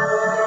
Música